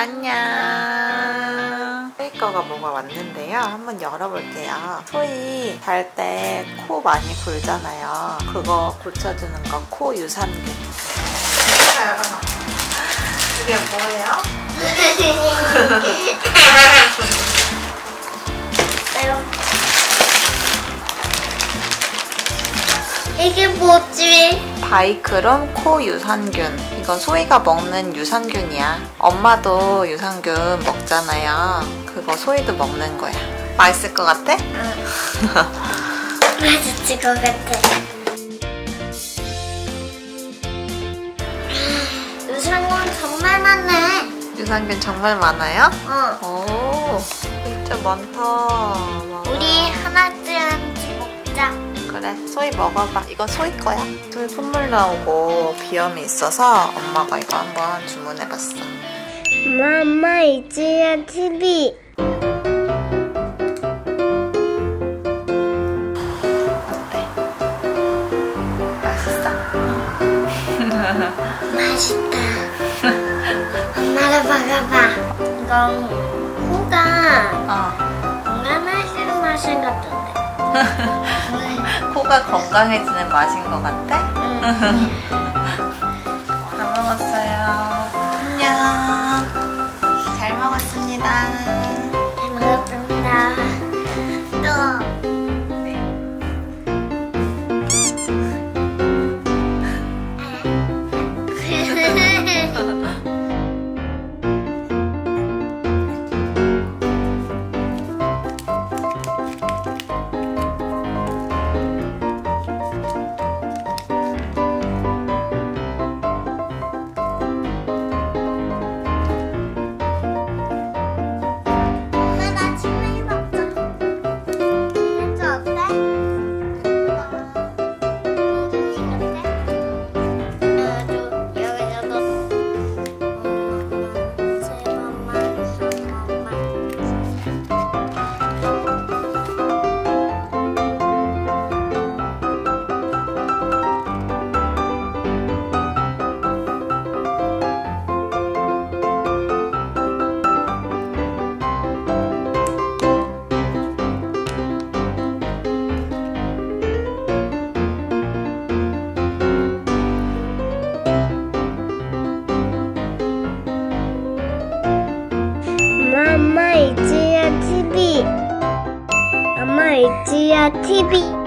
안녕. 거가 뭐가 왔는데요. 한번 열어볼게요. 소희 잘 때 코 많이 굴잖아요. 그거 고쳐주는 거코 유산균. 이게 뭐예요? 이게 뭐지? 바이크롬 코 유산균. 이건 소희가 먹는 유산균이야. 엄마도 유산균 먹잖아요. 그거 소희도 먹는 거야. 맛있을 것 같아? 응. 맛있을 것 같아. 유산균 정말 많네. 유산균 정말 많아요? 어. 오, 진짜 많다. 우리 먹어봐. 이건 소희 거야. 소희 콧물 나오고 비염이 있어서 엄마가 이거 한번 주문해봤어. 마마 이지야 TV. 어때? 맛있어? 맛있다. 엄마가 먹어봐. 이건 코가 어. 건강하시는 맛이 같은데. 코가 건강해지는 맛인 것 같아? 응. TV.